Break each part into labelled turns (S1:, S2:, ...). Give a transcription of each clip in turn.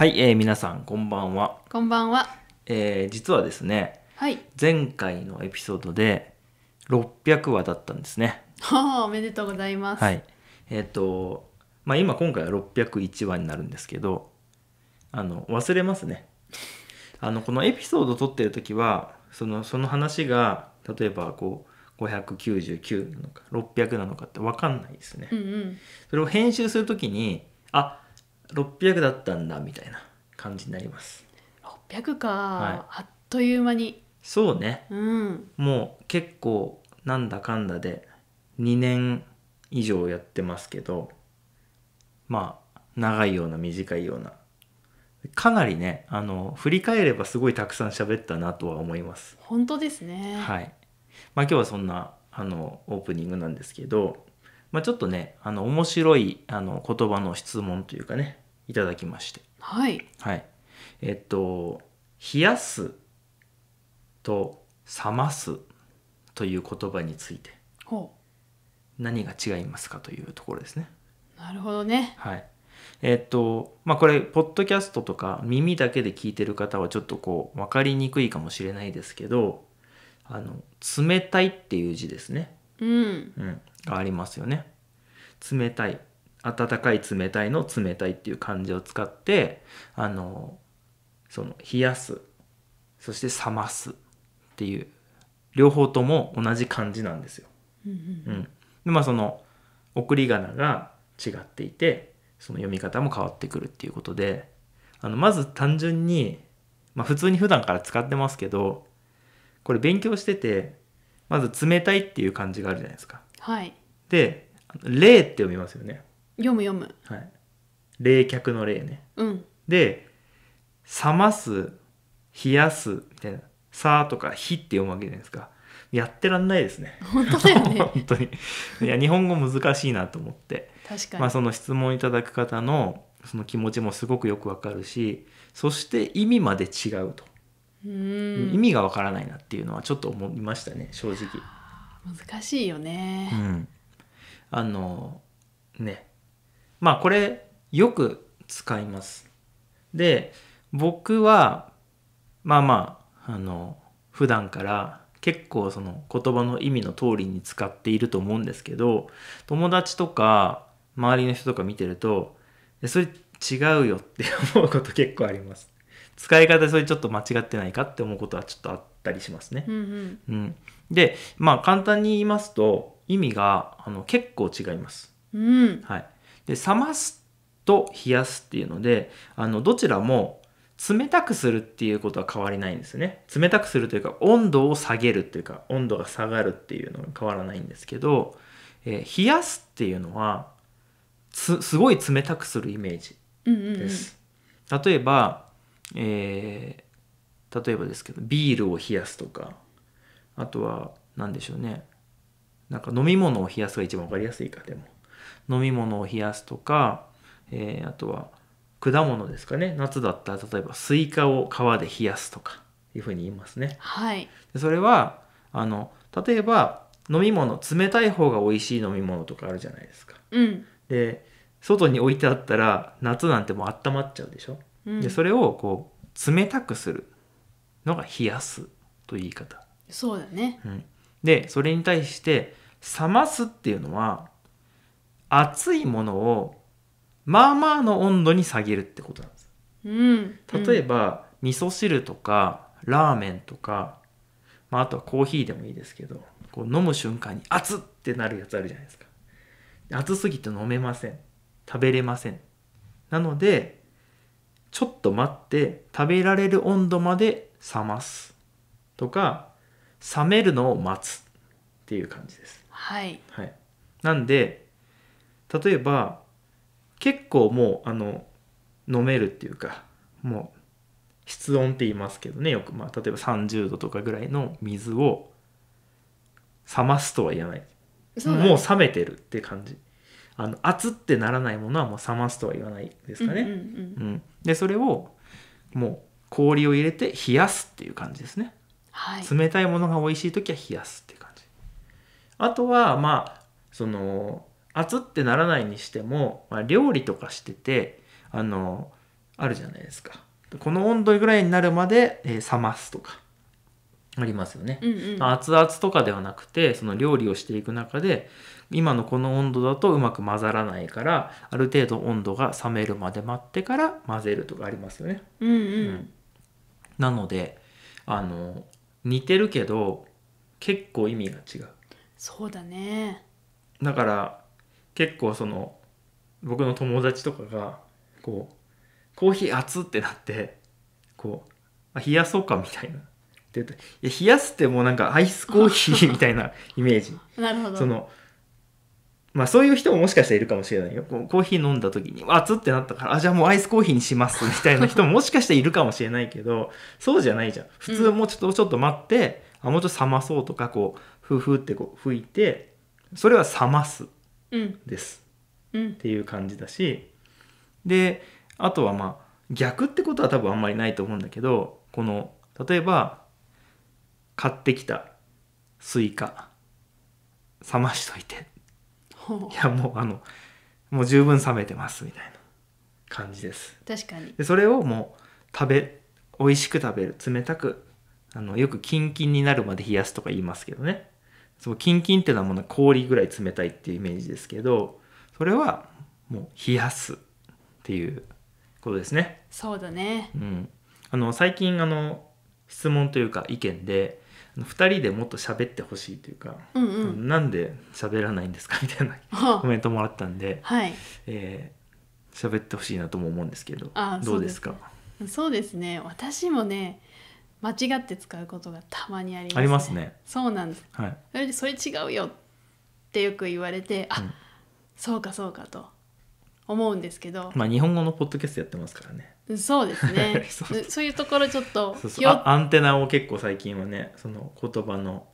S1: はい、えー皆さんこんばんは、
S2: こんばんは。
S1: えー実はですね
S2: はい。
S1: 前回のエピソードで600話だったんですね
S2: はあ、おめでとうございます。
S1: はいえっ、とまあ今今回は601話になるんですけどあの忘れますねあのこのエピソードを撮ってる時はそのその話が例えばこう599なのか600なのかって分かんないですね
S2: うんうん。
S1: それを編集するときにあ600だったんだみたいな感じになります。
S2: 600か、
S1: は
S2: あっという間に。
S1: そうね。
S2: うん。
S1: もう結構なんだかんだで2年以上やってますけどまあ長いような短いような。かなりねあの振り返ればすごいたくさん喋ったなとは思います。
S2: 本当ですね。
S1: はい。まあ今日はそんなあのオープニングなんですけど、まあ、ちょっとねあの面白いあの言葉の質問というかねいただきまして
S2: はい。
S1: はい。えっと、冷やすと冷ますという言葉について
S2: ほ
S1: 何が違いますかというところですね。
S2: う。なるほどね。
S1: はい。えっと、まあこれ、ポッドキャストとか耳だけで聞いてる方はちょっとこう、分かりにくいかもしれないですけど、あの、冷たいっていう字ですね。
S2: うん。
S1: うん。がありますよね。冷たい。温かい冷たいの冷たいっていう漢字を使って、あの、その、冷やす、そして冷ますっていう、両方とも同じ漢字なんですよ。
S2: うん。
S1: で、まあその、送り仮名が違っていて、その読み方も変わってくるっていうことで、あの、まず単純に、まあ普通に普段から使ってますけど、これ勉強してて、まず冷たいっていう漢字があるじゃないですか。
S2: はい。
S1: で、冷って読みますよね。
S2: 読む読む。
S1: はい。冷却の冷ね。
S2: うん。
S1: で、冷ます、冷やす、みたいな、さとか火って読むわけじゃないですか。やってらんないですね。
S2: 本当だよね。
S1: 本当に。いや、日本語難しいなと思って。
S2: 確かに。
S1: まあ、その質問いただく方のその気持ちもすごくよくわかるし、そして意味まで違うと。
S2: うん。
S1: 意味がわからないなっていうのはちょっと思いましたね、正直。
S2: 難しいよ
S1: う
S2: ね。
S1: ん。あの、ね。まあこれよく使います。で、僕は、まあまあ、あの、普段から結構その言葉の意味の通りに使っていると思うんですけど、友達とか周りの人とか見てると、えそれ違うよって 思うこと結構あります。使い方それちょっと間違ってないかって思うことはちょっとあったりしますね
S2: う。んうん。
S1: うん、でまあ簡単に言いますと意味があの結構違います。
S2: うん。
S1: はい、で冷ますと冷やすっていうのであのどちらも冷たくするっていうことは変わりないんですね。冷たくするというか温度を下げるっていうか温度が下がるっていうのが変わらないんですけど、えー冷やすっていうのはつすごい冷たくするイメージ
S2: うんうんうん。
S1: です。例えば、えー例えばですけどビールを冷やすとかあとは何でしょうねなんか飲み物を冷やすが一番わかりやすいかでも飲み物を冷やすとか、えーあとは果物ですかね夏だったら例えばスイカを川で冷やすとかいうふうに言いますね
S2: はい。
S1: でそれはあの例えば飲み物冷たい方が美味しい飲み物とかあるじゃないですか
S2: うん。
S1: で外に置いてあったら夏なんてもう温まっちゃうでしょ、
S2: うん。
S1: でそれをこう冷たくするのが冷やすという言い方、
S2: そうだね。
S1: うん、でそれに対して冷ますっていうのは熱いものをまあまあの温度に下げるってことなんです。
S2: うん。
S1: 例えば、味噌汁とかラーメンとか、まあ、あとはコーヒーでもいいですけどこう飲む瞬間に熱ってなるやつあるじゃないですか。熱すぎて飲めません。食べれません。なのでちょっと待って食べられる温度まで冷ますとか冷めるのを待つっていう感じです。
S2: はい。
S1: はい、なんで例えば結構もうあの飲めるっていうかもう室温って言いますけどねよく、まあ、例えば30度とかぐらいの水を冷ますとは言わない。もう冷めてるって感じ。あの熱ってならないものはもう冷ますとは言わないですかね、
S2: うんうんうん。
S1: うん。でそれをもう氷を入れて冷やすっていう感じですね。
S2: はい。
S1: 冷たいものが美味しい時は冷やすっていう感じ。あとはまあその熱ってならないにしても、まあ、料理とかしててあのあるじゃないですか。この温度ぐらいになるまで、えー冷ますとかありますよね、
S2: うんうん。
S1: 熱々とかではなくてその料理をしていく中で今のこの温度だとうまく混ざらないからある程度温度が冷めるまで待ってから混ぜるとかありますよね。
S2: うんうん。
S1: なのであの似てるけど結構意味が違う。
S2: そうだね。
S1: だから結構その僕の友達とかがこうコーヒー熱ってなってこうあ冷やそうかみたいな。って言うといや冷やすってもうなんかアイスコーヒーみたいな イメージ。
S2: なるほど。
S1: そのまあそういう人ももしかしたらいるかもしれないよ。こうコーヒー飲んだ時に熱ってなったからあじゃあもうアイスコーヒーにしますみたいな人ももしかしたらいるかもしれないけどそうじゃないじゃん。普通もうちょっとちょっと待って、あもうちょっと冷まそうとかこうふうふうってこう吹いてそれは冷ます。
S2: うん
S1: です。
S2: うん。
S1: っていう感じだしであとはまあ逆ってことは多分あんまりないと思うんだけどこの例えば買ってきたスイカ冷ましといて。
S2: ほ
S1: いやもうあのもう十分冷めてますみたいな感じです。
S2: う確かに。
S1: でそれをもう食べ美味しく食べる冷たくあのよくキンキンになるまで冷やすとか言いますけどねそのキンキンっていうのはもう氷ぐらい冷たいっていうイメージですけどそれはもう冷やすっていうことですね。
S2: そうだね。
S1: うん。あの最近あの質問というか意見で2人でもっと喋ってほしいというか、
S2: うんうん。
S1: なんで喋らないんですかみたいな
S2: は
S1: コメントもらったんで、
S2: はい。
S1: えー喋ってほしいなとも思うんですけどどうですか？
S2: そうですね。私もね間違って使うことがたまにありますね。
S1: ありますね。
S2: そうなんです。
S1: はい。
S2: それでそれ違うよってよく言われてあ、
S1: うん。
S2: そうかそうかと思うんですけど、
S1: まあ日本語のポッドキャストやってますからね。
S2: そうですね。
S1: そう
S2: いうところちょっと
S1: アンテナを結構最近はねその言葉の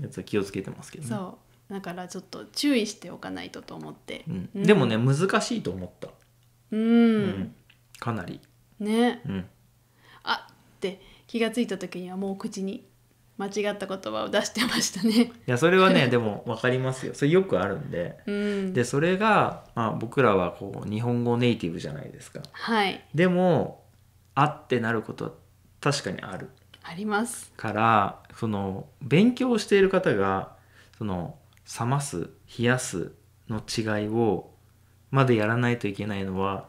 S1: やつは気をつけてますけどね。
S2: そう。だからちょっと注意しておかないとと思って、
S1: うん。
S2: うん。
S1: でもね難しいと思った、
S2: うん、
S1: うん。かなり、
S2: ね。
S1: うん、
S2: あって気がついた時にはもう口に間違った言葉を出してましたね。
S1: いやそれはね でも分かりますよそれよくあるんで
S2: うん、
S1: でそれが、まあ、僕らはこう日本語ネイティブじゃないですか
S2: はい
S1: でもあってなることは確かにある
S2: あります。
S1: からその勉強している方がその冷ます冷やすの違いをまでやらないといけないのは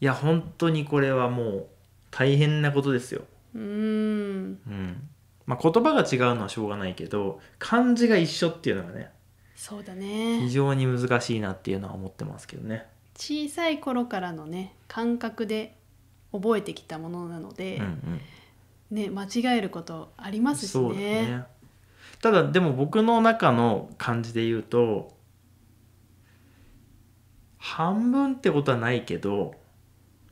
S1: いや本当にこれはもう大変なことですよ。
S2: うん。
S1: うん。まあ、言葉が違うのはしょうがないけど漢字が一緒っていうのがね
S2: そうだ
S1: 非
S2: ね
S1: 常に難しいなっていうのは思ってますけどね。
S2: 小さい頃からのね感覚で覚えてきたものなので
S1: うん、うん。
S2: ね間違えることありますし
S1: そうだ
S2: ね。
S1: ねただでも僕の中の感じで言うと半分ってことはないけど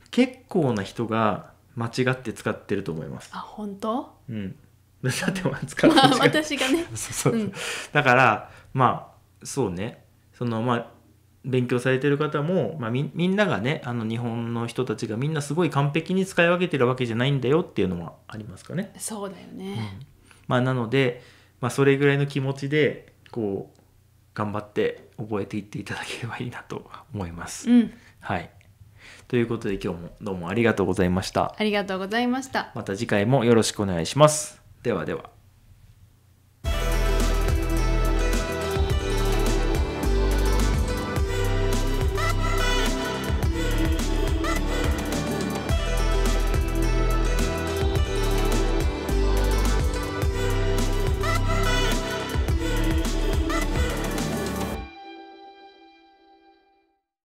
S1: 結構な人が間違って使ってると思います。
S2: あ本当？
S1: うん、だってまあ使って
S2: まあ私がね。
S1: そうそうそう
S2: うん
S1: だからまあそうねそのまあ勉強されてる方も、まあ、みみんながねあの日本の人たちがみんなすごい完璧に使い分けてるわけじゃないんだよっていうのもありますかね。
S2: そうだよね。
S1: まあ、なので、まあ、それぐらいの気持ちでこう頑張って覚えていっていただければいいなと思います。
S2: うん、
S1: はい、ということで今日もどうもありがとうございました。
S2: ありがとうございました。
S1: また次回もよろしくお願いします。ではでは。